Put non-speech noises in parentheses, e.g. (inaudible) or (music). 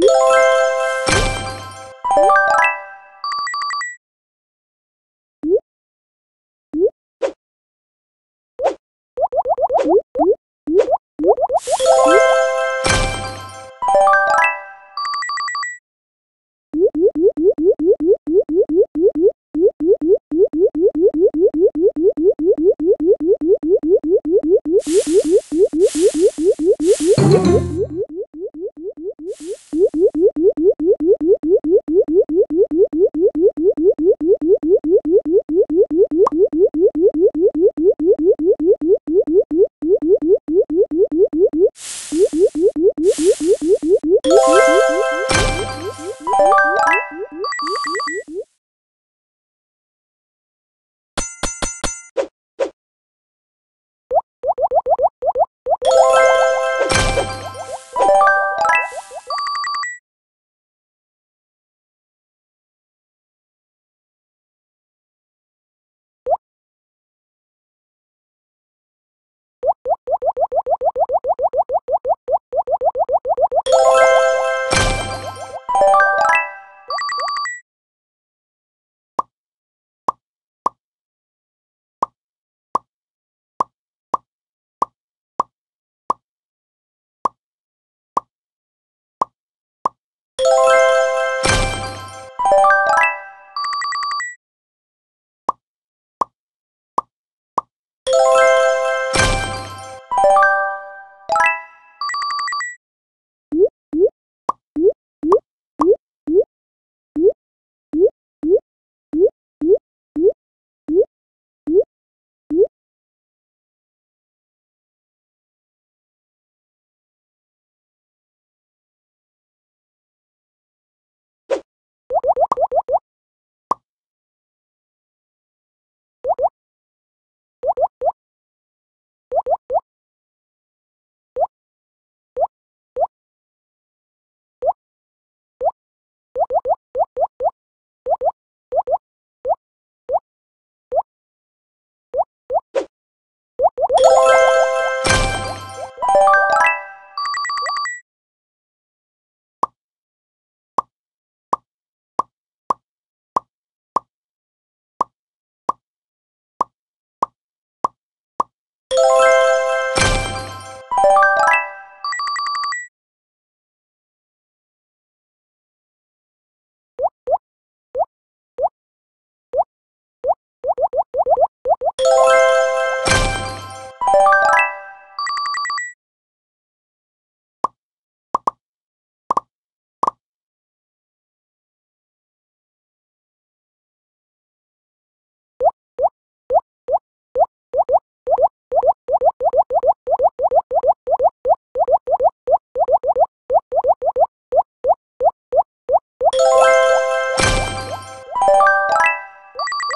Música Woo! (laughs)